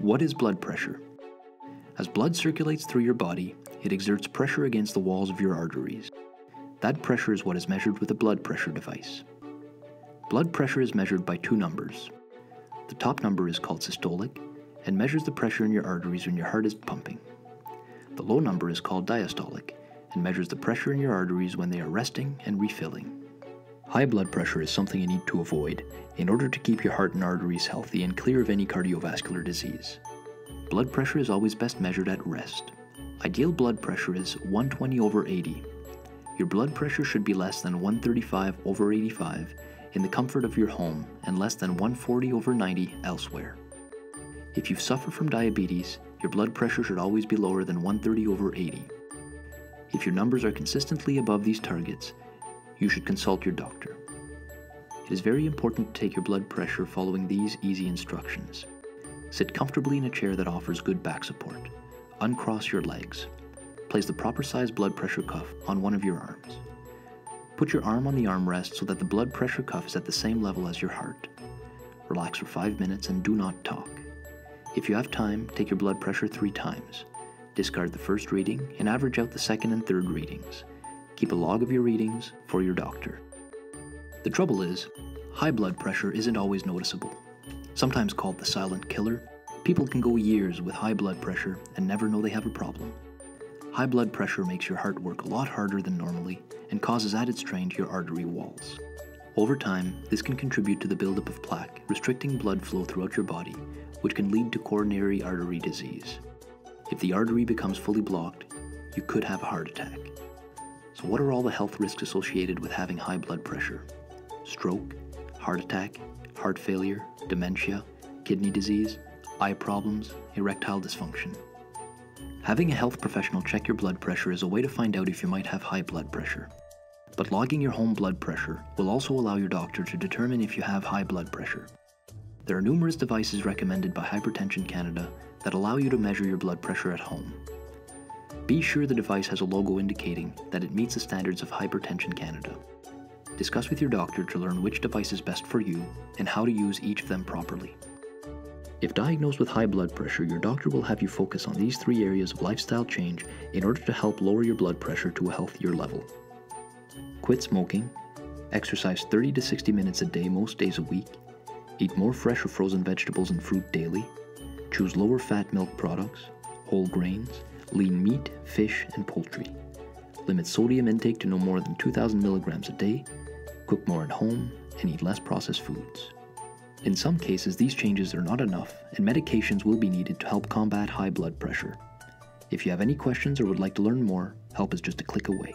What is blood pressure? As blood circulates through your body, it exerts pressure against the walls of your arteries. That pressure is what is measured with a blood pressure device. Blood pressure is measured by two numbers. The top number is called systolic and measures the pressure in your arteries when your heart is pumping. The low number is called diastolic and measures the pressure in your arteries when they are resting and refilling. High blood pressure is something you need to avoid in order to keep your heart and arteries healthy and clear of any cardiovascular disease. Blood pressure is always best measured at rest. Ideal blood pressure is 120 over 80. Your blood pressure should be less than 135 over 85 in the comfort of your home and less than 140 over 90 elsewhere. If you suffer from diabetes, your blood pressure should always be lower than 130 over 80. If your numbers are consistently above these targets, you should consult your doctor. It is very important to take your blood pressure following these easy instructions. Sit comfortably in a chair that offers good back support. Uncross your legs. Place the proper size blood pressure cuff on one of your arms. Put your arm on the armrest so that the blood pressure cuff is at the same level as your heart. Relax for 5 minutes and do not talk. If you have time, take your blood pressure 3 times. Discard the first reading and average out the second and third readings. Keep a log of your readings for your doctor. The trouble is, high blood pressure isn't always noticeable. Sometimes called the silent killer, people can go years with high blood pressure and never know they have a problem. High blood pressure makes your heart work a lot harder than normally and causes added strain to your artery walls. Over time, this can contribute to the buildup of plaque, restricting blood flow throughout your body, which can lead to coronary artery disease. If the artery becomes fully blocked, you could have a heart attack. So, what are all the health risks associated with having high blood pressure? Stroke, heart attack, heart failure, dementia, kidney disease, eye problems, erectile dysfunction. Having a health professional check your blood pressure is a way to find out if you might have high blood pressure. But logging your home blood pressure will also allow your doctor to determine if you have high blood pressure. There are numerous devices recommended by Hypertension Canada that allow you to measure your blood pressure at home. Be sure the device has a logo indicating that it meets the standards of Hypertension Canada. Discuss with your doctor to learn which device is best for you and how to use each of them properly. If diagnosed with high blood pressure, your doctor will have you focus on these three areas of lifestyle change in order to help lower your blood pressure to a healthier level. Quit smoking, exercise 30 to 60 minutes a day most days a week, eat more fresh or frozen vegetables and fruit daily, choose lower fat milk products, whole grains, lean meat, fish, and poultry. Limit sodium intake to no more than 2,000 milligrams a day, cook more at home, and eat less processed foods. In some cases, these changes are not enough, and medications will be needed to help combat high blood pressure. If you have any questions or would like to learn more, help is just a click away.